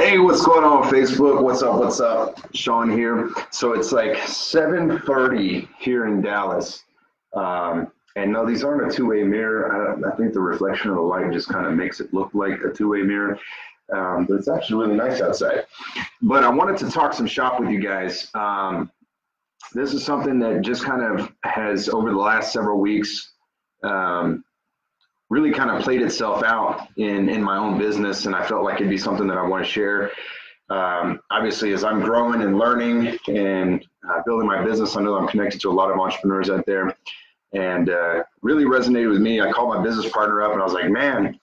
Hey, what's going on Facebook? What's up? What's up? Sean here. So it's like 7:30 here in Dallas, um, and no, these aren't a two-way mirror. I, I, think the reflection of the light just kind of makes it look like a two-way mirror, um, but it's actually really nice outside. But I wanted to talk some shop with you guys. Um, this is something that just kind of has over the last several weeks um, really kind of played itself out in in my own business, and I felt like it'd be something that I want to share. Um, obviously, as I'm growing and learning and uh, building my business, I know I'm connected to a lot of entrepreneurs out there, and uh, really resonated with me. I called my business partner up, and I was like, "Man,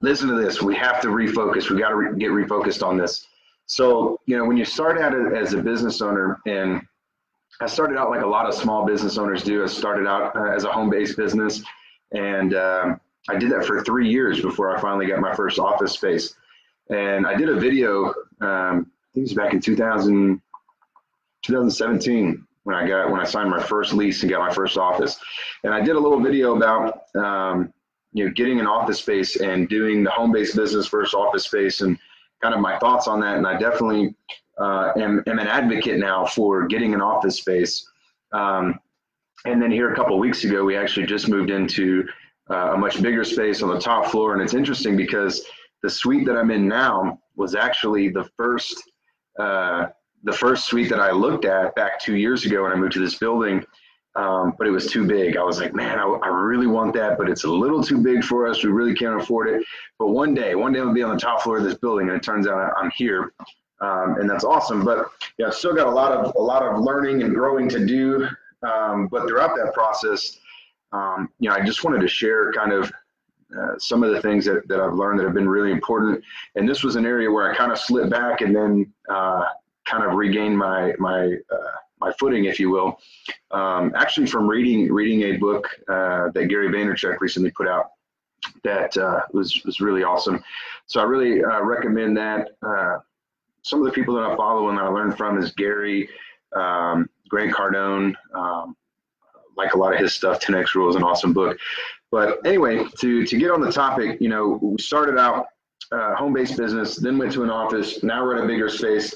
listen to this. We have to refocus. We got to re- get refocused on this." So, you know, when you start out as a business owner, and I started out like a lot of small business owners do. I started out uh, as a home-based business and um, I did that for three years before I finally got my first office space. And I did a video, um, I think it was back in 2000, 2017 when I got when I signed my first lease and got my first office. And I did a little video about um, you know getting an office space and doing the home-based business versus office space and kind of my thoughts on that. And I definitely uh, am, am, an advocate now for getting an office space. Um, and then here a couple weeks ago, we actually just moved into uh, a much bigger space on the top floor. And it's interesting because the suite that I'm in now was actually the first uh, the first suite that I looked at back two years ago when I moved to this building. Um, but it was too big. I was like, man, I, I, really want that, but it's a little too big for us. We really can't afford it. But one day, one day I'll be on the top floor of this building, and it turns out I'm here, um, and that's awesome. But yeah, I've still got a lot of a lot of learning and growing to do. Um, but throughout that process, um, you know, I just wanted to share kind of uh, some of the things that, that I've learned that have been really important. And this was an area where I kind of slipped back and then uh, kind of regained my my uh, my footing, if you will. Um, actually, from reading reading a book uh, that Gary Vaynerchuk recently put out that uh, was was really awesome. So I really uh, recommend that. some of the people that I follow and that I learned from is Gary. Um, Grant Cardone, um, like a lot of his stuff. 10x Rule is an awesome book. But anyway, to to get on the topic, you know, we started out uh, home-based business, then went to an office. Now we're in a bigger space.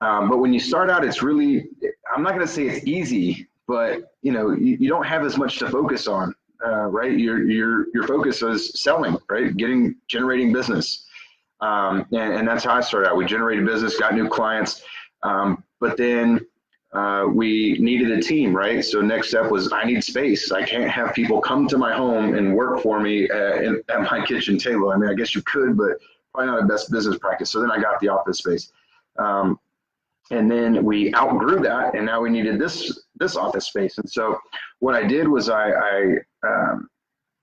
Um, but when you start out, it's really I'm not going to say it's easy, but you know, you, you don't have as much to focus on, uh, right? Your your your focus is selling, right? Getting generating business. Um, and, and, that's how I started out. We generated business, got new clients, um, but then uh, we needed a team, right? So next step was I need space. I can't have people come to my home and work for me at, in, at my kitchen table. I mean, I guess you could, but probably not the best business practice. So then I got the office space. Um, and then we outgrew that and now we needed this this office space and so what i did was i, I um,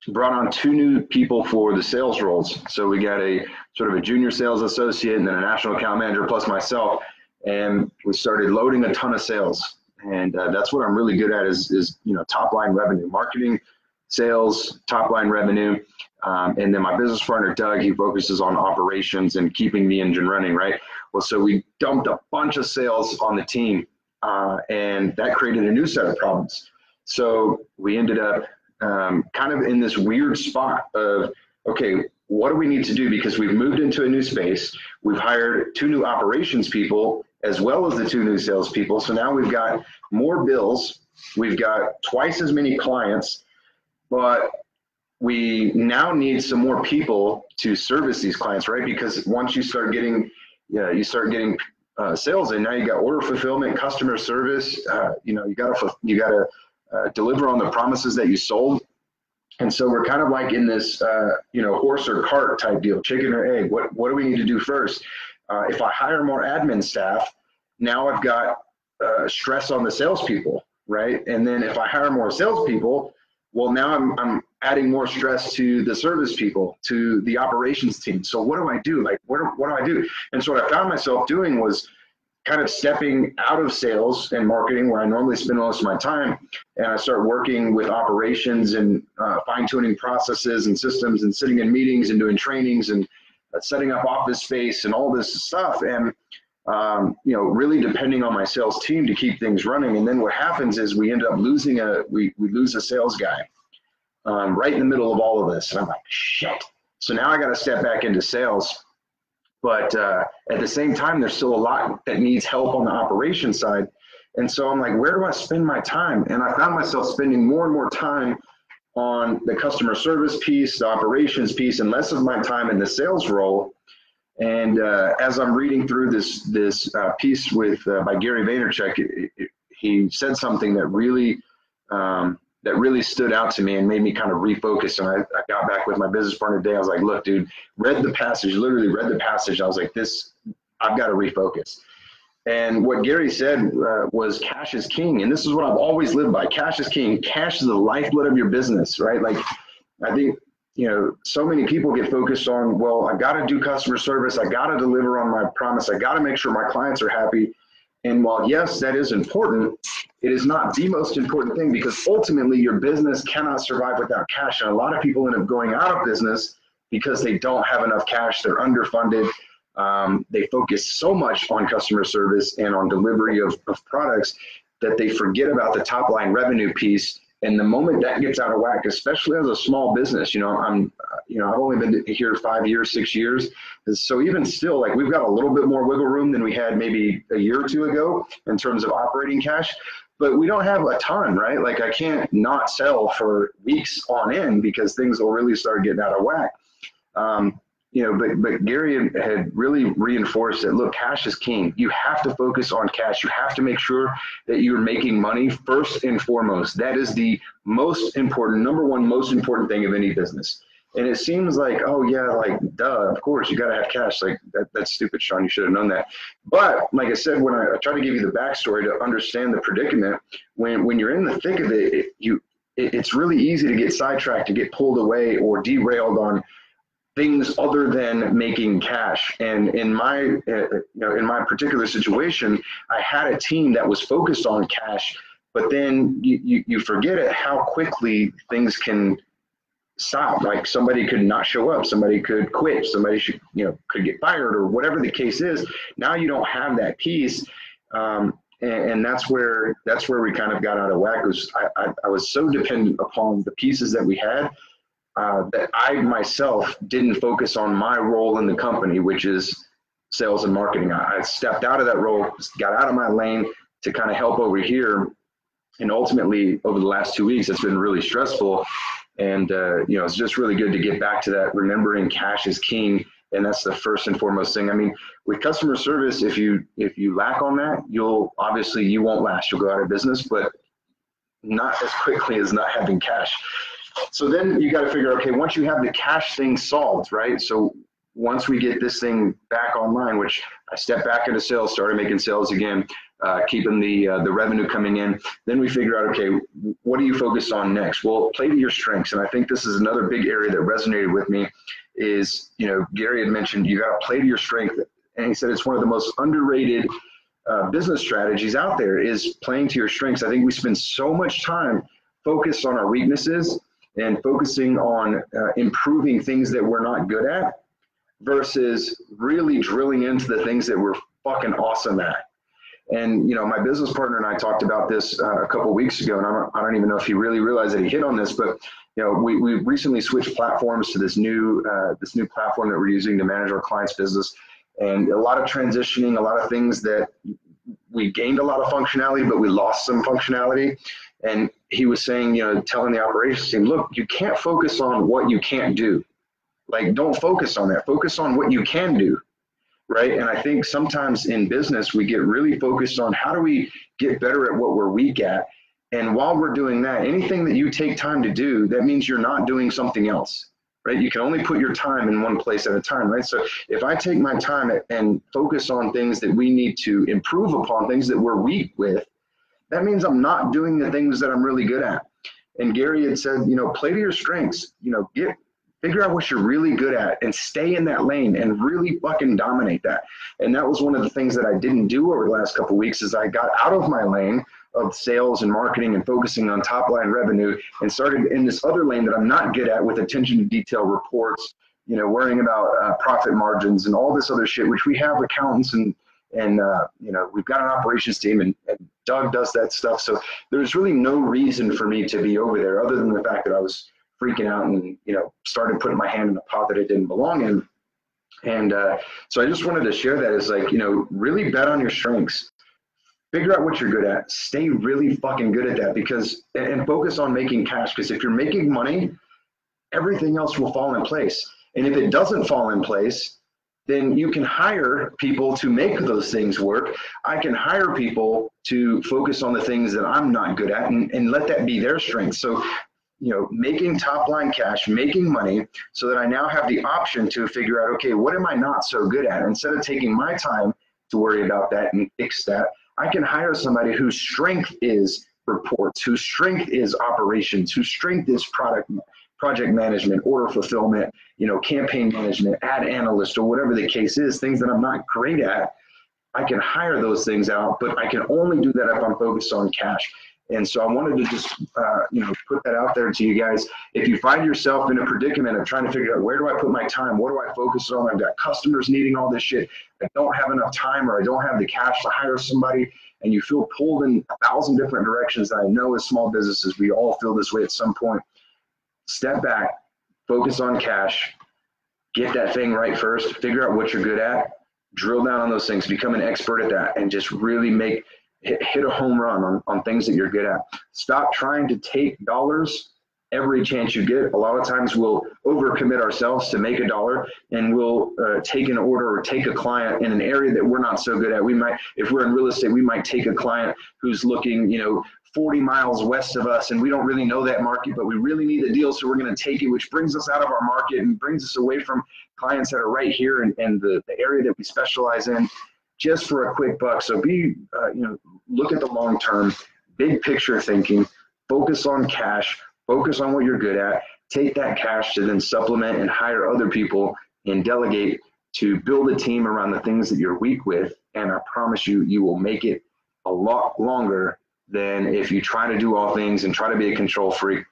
brought on two new people for the sales roles so we got a sort of a junior sales associate and then a national account manager plus myself and we started loading a ton of sales. And uh, that's what I'm really good at is, is you know top line revenue, marketing, sales, top line revenue, um, and then my business partner Doug he focuses on operations and keeping the engine running. Right. Well, so we dumped a bunch of sales on the team, uh, and that created a new set of problems. So we ended up um, kind of in this weird spot of okay, what do we need to do because we've moved into a new space, we've hired two new operations people as well as the two new salespeople. So now we've got more bills, we've got twice as many clients, but we now need some more people to service these clients, right? Because once you start getting, yeah, you start getting uh, sales, and now you got order fulfillment, customer service. Uh, you know, you got to you got to uh, deliver on the promises that you sold. And so we're kind of like in this, uh, you know, horse or cart type deal, chicken or egg. What what do we need to do first? Uh, if I hire more admin staff, now I've got uh, stress on the salespeople, right? And then if I hire more salespeople, well, now I'm, I'm adding more stress to the service people, to the operations team. So what do I do? Like, what do, what do I do? And so what I found myself doing was kind of stepping out of sales and marketing where I normally spend most of my time. And I start working with operations and uh, fine tuning processes and systems and sitting in meetings and doing trainings and setting up office space and all this stuff. And, um, you know, really depending on my sales team to keep things running. And then what happens is we end up losing a, we, we lose a sales guy um, right in the middle of all of this. And I'm like, shit. So now I got to step back into sales. but uh, at the same time, there's still a lot that needs help on the operation side. And so I'm like, where do I spend my time? And I found myself spending more and more time on the customer service piece, the operations piece, and less of my time in the sales role. And uh, as I'm reading through this this uh, piece with uh, by Gary Vaynerchuk, it, it, he said something that really um, that really stood out to me and made me kind of refocus. And I, I got back with my business partner today. I was like, look, dude, read the passage, literally read the passage. I was like, this, I've got to refocus. And what Gary said uh, was cash is king. And this is what I've always lived by. Cash is king. Cash is the lifeblood of your business, right? Like, I think, you know, so many people get focused on, well, I got to do customer service. I got to deliver on my promise. I got to make sure my clients are happy. And while, yes, that is important, it is not the most important thing because ultimately your business cannot survive without cash. And a lot of people end up going out of business because they don't have enough cash, they're underfunded. Um, they focus so much on customer service and on delivery of, of products that they forget about the top line revenue piece and the moment that gets out of whack, especially as a small business, you know, I'm, you know, I've only been here five years, six years. So even still, like we've got a little bit more wiggle room than we had maybe a year or two ago in terms of operating cash, but we don't have a ton, right? Like I can't not sell for weeks on end because things will really start getting out of whack. Um, you know, but but Gary had really reinforced that look, cash is king. You have to focus on cash. You have to make sure that you're making money first and foremost. That is the most important, number one most important thing of any business. And it seems like, oh yeah, like duh, of course you gotta have cash. Like that, that's stupid, Sean. You should have known that. But like I said, when I, I try to give you the backstory to understand the predicament, when when you're in the thick of it, it you it, it's really easy to get sidetracked, to get pulled away or derailed on things other than making cash. And in my, uh, you know, in my particular situation, I had a team that was focused on cash, but then you, you, you forget it how quickly things can stop. Like somebody could not show up, somebody could quit, somebody should, you know, could get fired or whatever the case is. Now you don't have that piece. Um, and, and, that's where that's where we kind of got out of whack. Was I, I, I was so dependent upon the pieces that we had uh, that I myself didn't focus on my role in the company, which is sales and marketing. I, I stepped out of that role, got out of my lane to kind of help over here. And ultimately, over the last two weeks, it's been really stressful. And, uh, you know, it's just really good to get back to that, remembering cash is king. And that's the first and foremost thing. I mean, with customer service, if you if you lack on that, you'll obviously you won't last. You'll go out of business, but not as quickly as not having cash. So then you got to figure, okay, once you have the cash thing solved, right? So once we get this thing back online, which I stepped back into sales, started making sales again, uh, keeping the uh, the revenue coming in. Then we figure out, okay, what do you focus on next? Well, play to your strengths, and I think this is another big area that resonated with me. Is you know Gary had mentioned you got to play to your strength, and he said it's one of the most underrated uh, business strategies out there is playing to your strengths. I think we spend so much time focused on our weaknesses and focusing on uh, improving things that we're not good at versus really drilling into the things that we're fucking awesome at. And you know, my business partner and I talked about this uh, a couple weeks ago, and I don't, I don't even know if he really realized that he hit on this, but you know, we, we recently switched platforms to this new uh, this new platform that we're using to manage our clients' business, and a lot of transitioning, a lot of things that we gained a lot of functionality, but we lost some functionality. And he was saying, you know, telling the operations team, look, you can't focus on what you can't do. Like, don't focus on that. Focus on what you can do. Right. And I think sometimes in business, we get really focused on how do we get better at what we're weak at. And while we're doing that, anything that you take time to do, that means you're not doing something else. Right. You can only put your time in one place at a time. Right. So if I take my time and focus on things that we need to improve upon, things that we're weak with, that means I'm not doing the things that I'm really good at. And Gary had said, you know, play to your strengths, you know, get figure out what you're really good at and stay in that lane and really fucking dominate that. And that was one of the things that I didn't do over the last couple weeks is I got out of my lane of sales and marketing and focusing on top line revenue and started in this other lane that I'm not good at with attention to detail reports, you know, worrying about uh, profit margins and all this other shit, which we have accountants and and uh, you know we've got an operations team and, and, doug does that stuff so there's really no reason for me to be over there other than the fact that i was freaking out and you know started putting my hand in a pot that it didn't belong in And uh, so I just wanted to share that is like, you know, really bet on your strengths. Figure out what you're good at. Stay really fucking good at that because, and focus on making cash. Because if you're making money, everything else will fall in place. And if it doesn't fall in place, then you can hire people to make those things work. I can hire people to focus on the things that I'm not good at and, and let that be their strength. So, you know, making top line cash, making money so that I now have the option to figure out, okay, what am I not so good at? Instead of taking my time to worry about that and fix that, I can hire somebody whose strength is reports, whose strength is operations, whose strength is product project management, order fulfillment, you know, campaign management, ad analyst, or whatever the case is, things that I'm not great at, I can hire those things out, but I can only do that if I'm focused on cash. And so I wanted to just, uh, you know, put that out there to you guys. If you find yourself in a predicament of trying to figure out where do I put my time, what do I focus on? I've got customers needing all this shit. I don't have enough time, or I don't have the cash to hire somebody, and you feel pulled in a thousand different directions. I know as small businesses, we all feel this way at some point step back, focus on cash, get that thing right first, figure out what you're good at, drill down on those things, become an expert at that, and just really make hit, hit a home run on, on things that you're good at. Stop trying to take dollars every chance you get. A lot of times we'll overcommit ourselves to make a dollar and we'll uh, take an order or take a client in an area that we're not so good at. We might, if we're in real estate, we might take a client who's looking, you know, 40 miles west of us and we don't really know that market, but we really need the deal. So we're going to take it, which brings us out of our market and brings us away from clients that are right here in, in the, the area that we specialize in just for a quick buck. So be, uh, you know, look at the long term, big picture thinking, focus on cash, focus on what you're good at, take that cash to then supplement and hire other people and delegate to build a team around the things that you're weak with. And I promise you, you will make it a lot longer than if you try to do all things and try to be a control freak.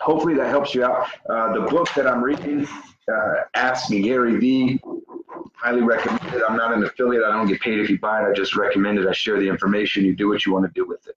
Hopefully that helps you out. Uh, the book that I'm reading, uh, Ask me, Gary Vee, highly recommended. I'm not an affiliate. I don't get paid if you buy it. I just recommend it. I share the information. You do what you want to do with it.